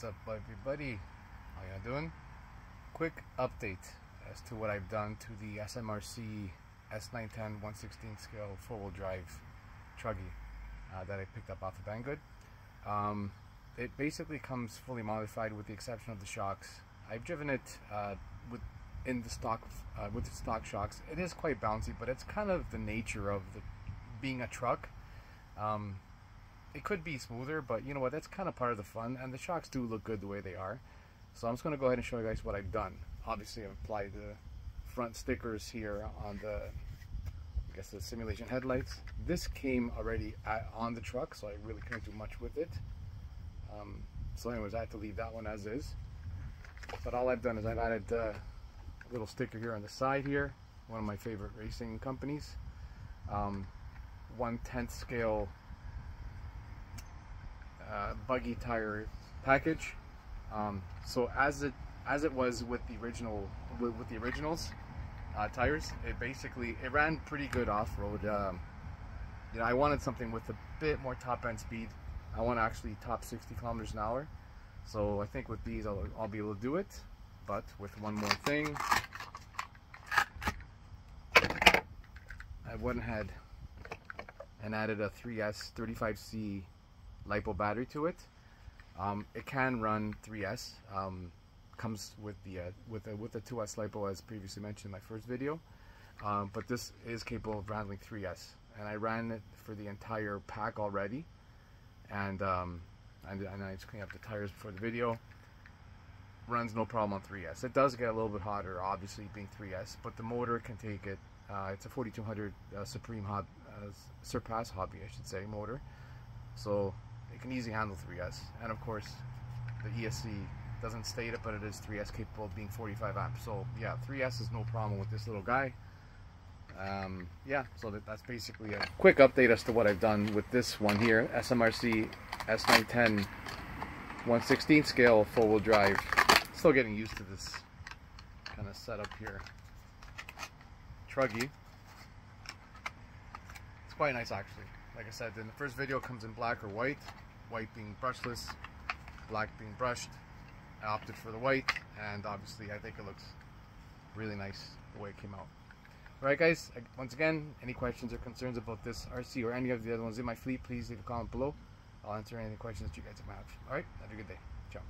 What's up everybody? How y'all doing? Quick update as to what I've done to the SMRC S910 116 scale four-wheel drive truggy uh, that I picked up off of Banggood. Um, it basically comes fully modified with the exception of the shocks. I've driven it uh, with in the stock uh, with the stock shocks. It is quite bouncy, but it's kind of the nature of the being a truck. Um, it could be smoother, but you know what? That's kind of part of the fun, and the shocks do look good the way they are. So I'm just going to go ahead and show you guys what I've done. Obviously, I've applied the front stickers here on the, I guess the simulation headlights. This came already at, on the truck, so I really couldn't do much with it. Um, so anyways, I had to leave that one as is. But all I've done is I've added uh, a little sticker here on the side here, one of my favorite racing companies. Um, one tenth scale uh, buggy tire package. Um, so as it as it was with the original with, with the originals uh, tires, it basically it ran pretty good off road. Um, you know, I wanted something with a bit more top end speed. I want to actually top 60 kilometers an hour. So I think with these I'll, I'll be able to do it. But with one more thing, I went ahead and added a 3S 35C LiPo battery to it. Um, it can run 3S. Um, comes with the uh, with the, with the 2S LiPo as previously mentioned in my first video. Um, but this is capable of handling 3S, and I ran it for the entire pack already. And um, and, and I just cleaned up the tires before the video. Runs no problem on 3S. It does get a little bit hotter, obviously being 3S, but the motor can take it. Uh, it's a 4200 uh, Supreme Hob, uh, Surpass Hobby, I should say, motor. So it can easily handle 3S. And of course, the ESC doesn't state it, but it is 3S capable of being 45 amps. So yeah, 3S is no problem with this little guy. Um, yeah, so that, that's basically a quick update as to what I've done with this one here, SMRC S910 116 scale four-wheel drive. Still getting used to this kind of setup here. Truggy. It's quite nice actually. Like I said, in the first video comes in black or white, white being brushless, black being brushed. I opted for the white, and obviously I think it looks really nice the way it came out. Alright guys, once again, any questions or concerns about this RC or any of the other ones in my fleet, please leave a comment below. I'll answer any questions that you guys might have. Alright, have a good day. Ciao.